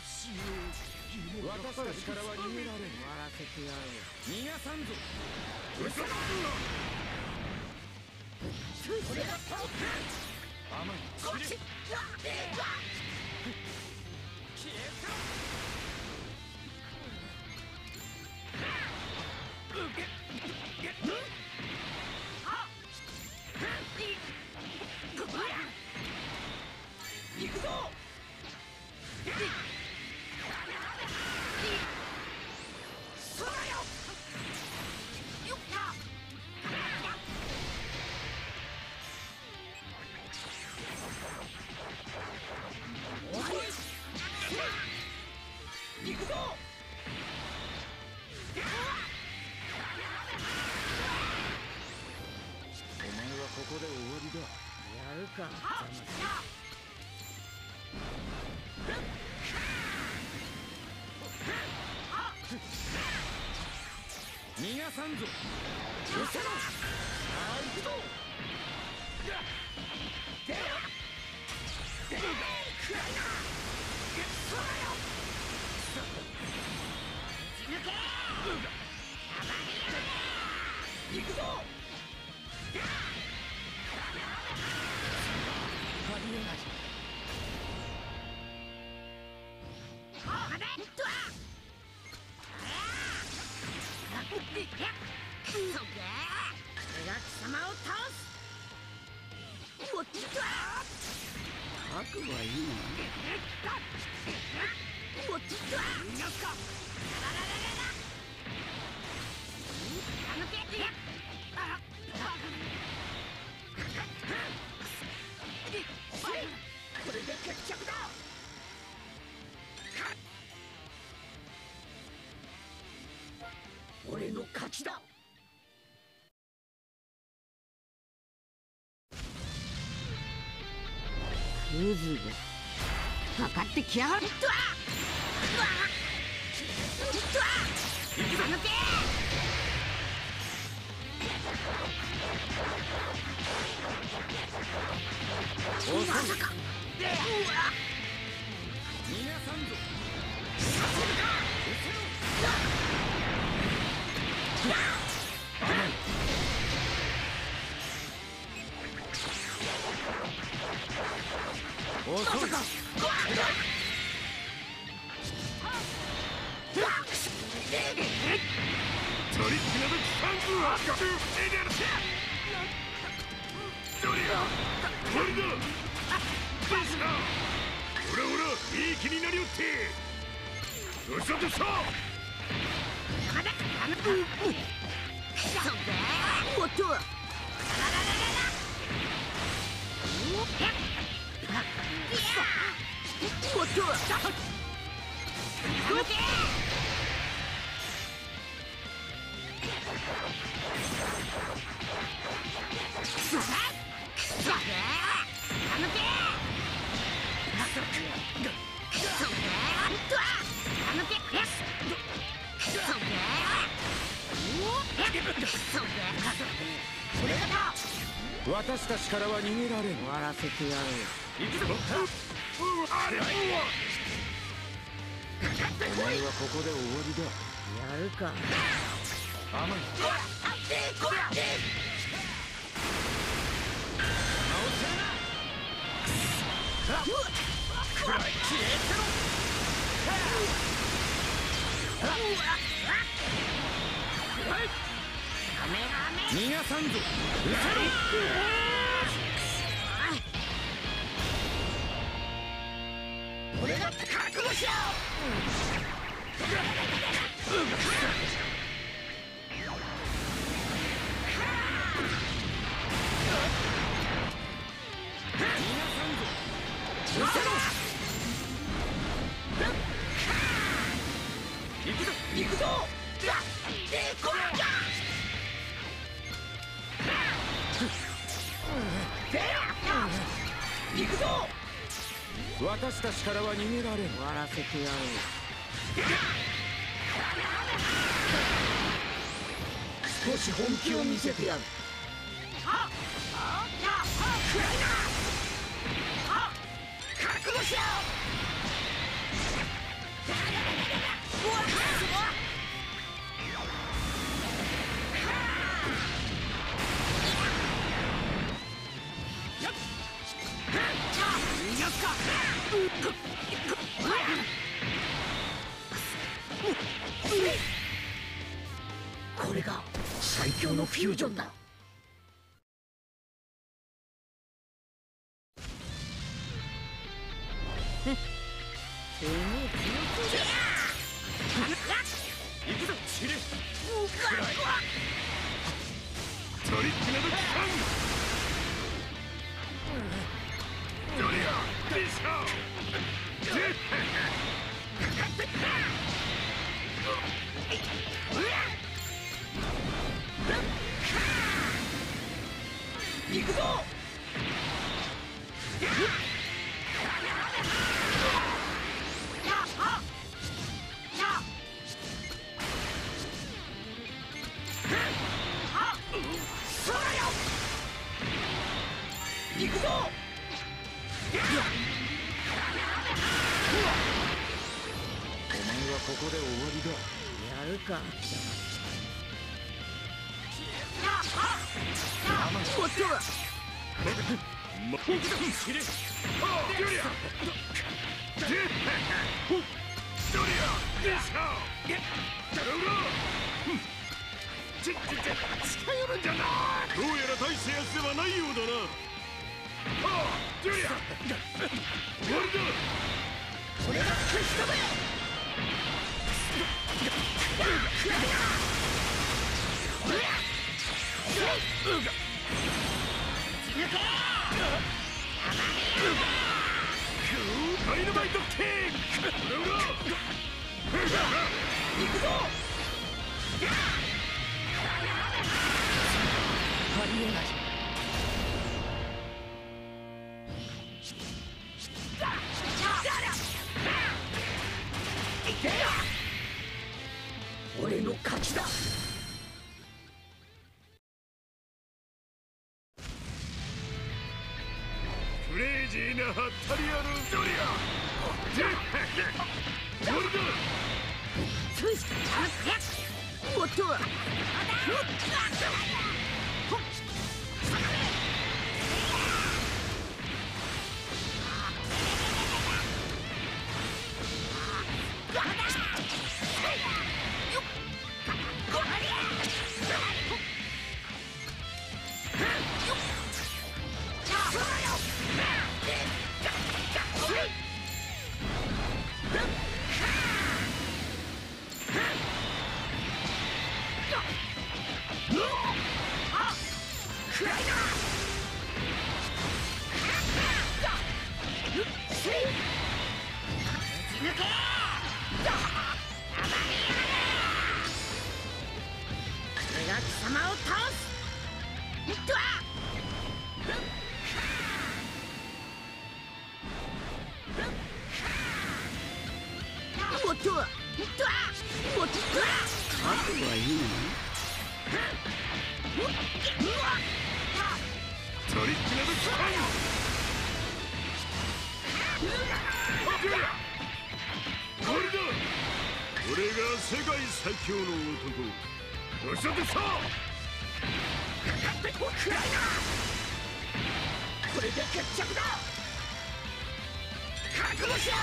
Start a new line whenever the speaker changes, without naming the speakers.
しよう私たちからは逃げられん
終わらせてやる
逃がさんぞ
嘘だ
これが倒す。甘い
こっちやるか。
逃がさんぞ。
よせろさあ行くぞ。行
い
いなおっと逃がすかあのだ俺の勝ちだ。ずが分かってきやがると
遅い
トリックなど効かんぞエネルシどれだこれだバスだほらほらいい気になりおってどうしたどうした
おっと。おっと
私たちからは逃げられん。
終わらせてやる
行くぞあれは
お前はここで終わりだ
やるか。
甘い逃がさんぞ
俺
行くぞ！私たちからは逃げられん。
終わらせてやる。少し本気を見せてやる覚悟しろ！これが最強のフュージョンだ。てめえ強そう
行くぞチリ
トリックなど効かんドリアビシャ
行くぞ。行くぞ
お前はここで終わりだ
やるかおっと
ま
行くぞチリ
あドリアジェッドリアビシャドラウラちちち近寄るんじゃないどうやら大したやつではないようだな終わりだダイナマイトキックドラウラ
行くぞ
ジーなハッタリアのドリア。ジェッ終わりだ
おっと俺が貴様を倒すドワもっと
トリックなど効かれが世界最強の男。嘘でしたかかって
こくらいだ！これで決着だ！覚悟しろ！